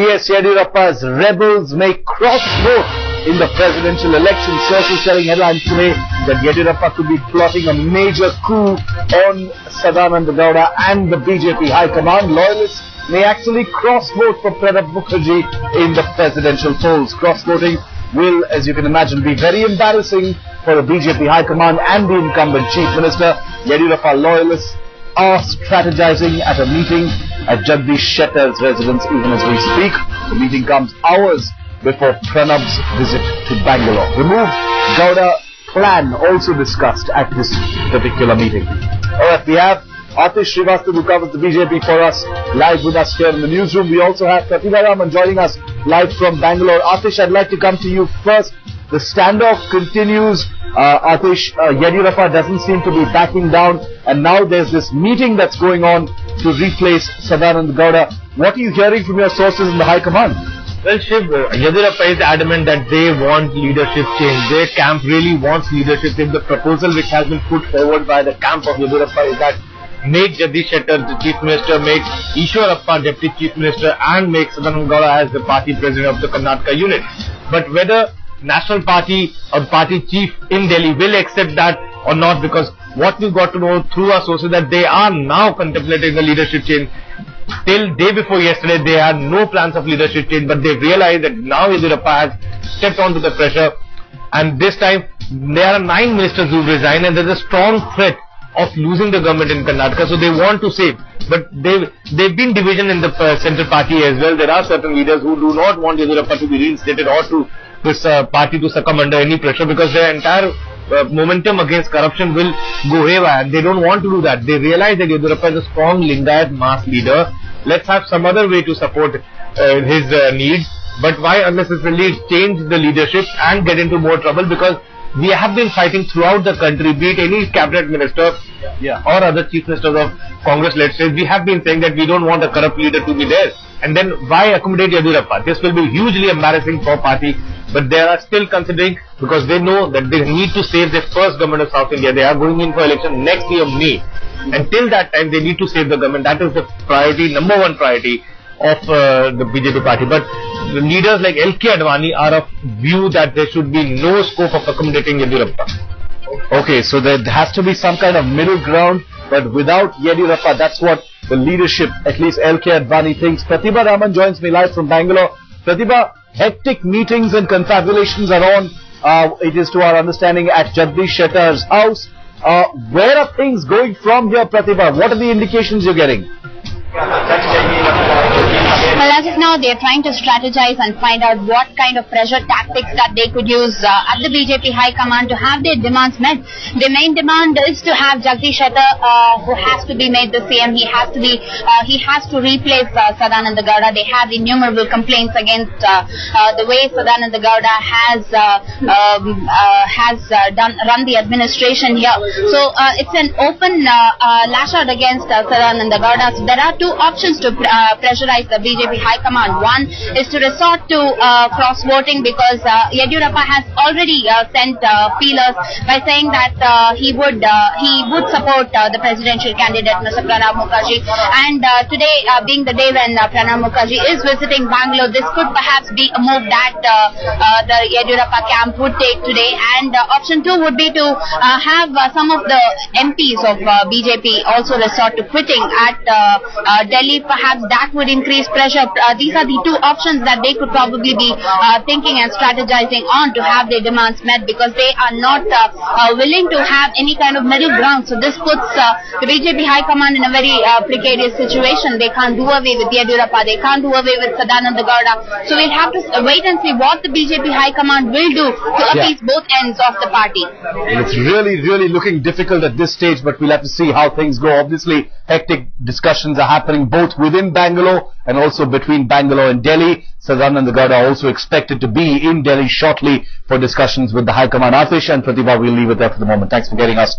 B.S. Yediyurappa's rebels may cross vote in the presidential election. Sources telling headlines today that Yediyurappa could be plotting a major coup on Sadananda Gowda and the BJP High Command. Loyalists may actually cross vote for Pranab Mukherjee in the presidential polls. Cross voting will, as you can imagine, be very embarrassing for the BJP High Command and the incumbent Chief Minister. Yediyurappa loyalists are strategizing at a meeting at Jagdish Shettar's residence even as we speak. The meeting comes hours before Pranab's visit to Bangalore. Removed Gowda plan also discussed at this particular meeting. Alright, we have Atish Srivastava who covers the BJP for us live with us here in the newsroom. We also have Pratibha Raman joining us live from Bangalore. Atish, I'd like to come to you first. The standoff continues. Uh, Atish, uh, doesn't seem to be backing down and now there's this meeting that's going on to replace Sadananda Gowda. What are you hearing from your sources in the High Command? Well, Shiv, uh, Yediyurappa is adamant that they want leadership change. Their camp really wants leadership change. The proposal which has been put forward by the camp of Yediyurappa is that make Jagdish Shettar the Chief Minister, make Ishwarappa Deputy Chief Minister and make Sadananda Gowda as the party president of the Karnataka unit. But whether National Party or Party Chief in Delhi will accept that or not because what we got to know through our sources that they are now contemplating a leadership change. Till day before yesterday, they had no plans of leadership change, but they realized that now Yediyurappa has stepped onto the pressure, and this time there are nine ministers who resign, and there is a strong threat of losing the government in Karnataka, so they want to save. But they've, they've been division in the uh, central party as well. There are certain leaders who do not want Yediyurappa to be reinstated or to this uh, party to succumb under any pressure because their entire uh, momentum against corruption will go haywire. And they don't want to do that. They realize that Yediyurappa is a strong Lingayat mass leader. Let's have some other way to support uh, his uh, needs. But why unnecessarily change the leadership and get into more trouble? Because we have been fighting throughout the country, be it any cabinet minister Yeah. or other chief ministers of Congress, let's say, we have been saying that we don't want a corrupt leader to be there. And then why accommodate Yediyurappa? This will be hugely embarrassing for party, but they are still considering because they know that they need to save the first government of South India. They are going in for election next year, May. Until that time, they need to save the government. That is the priority, number one priority of uh, the BJP party. But the leaders like L.K. Advani are of view that there should be no scope of accommodating Yediyurappa. Okay, so there has to be some kind of middle ground, but without Yediyurappa, that's what the leadership, at least LK Advani thinks. Pratibha Raman joins me live from Bangalore. Pratibha, hectic meetings and confabulations are on. Uh, it is to our understanding at Jagdish Shettar's house. Uh, where are things going from here, Pratibha? What are the indications you're getting? Well, as of now, they're trying to strategize and find out what kind of pressure tactics that they could use uh, at the BJP High Command to have their demands met. The main demand is to have Jagdish Shettar, uh, who has to be made the CM. He has to be, uh, he has to replace uh, Sadananda Gowda. They have innumerable complaints against uh, uh, the way Sadananda Gowda has uh, um, has done run the administration here. So it's an open lash out against Sadananda Gowda. So there are two options to pr- pressurize the BJP High Command. One is to resort to uh, cross voting because uh, Yediyurappa has already uh, sent uh, feelers by saying that uh, he would uh, he would support the presidential candidate Mr. Pranab Mukherjee. And today, being the day when Pranab Mukherjee is visiting Bangalore, this could perhaps be a move that the Yediyurappa camp would take today. And option two would be to have some of the MPs of BJP also resort to quitting at Delhi. Perhaps that would increase pressure. Uh, these are the two options that they could probably be uh, thinking and strategizing on to have their demands met because they are not uh, uh, willing to have any kind of middle ground. So this puts uh, the BJP High Command in a very uh, precarious situation. They can't do away with Yediyurappa. They can't do away with Sadananda Gowda. So we'll have to wait and see what the BJP High Command will do to appease both ends of the party. Well, it's really, really looking difficult at this stage, but we'll have to see how things go. Obviously, hectic discussions are happening both within Bangalore and also between Bangalore and Delhi. Sadananda Gowda are also expected to be in Delhi shortly for discussions with the High Command. Atish and Pratibha, we'll leave it there for the moment. Thanks for getting us.